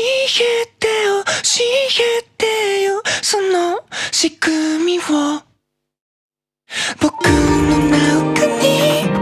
えてよ教えてよその仕組みを。僕の中に。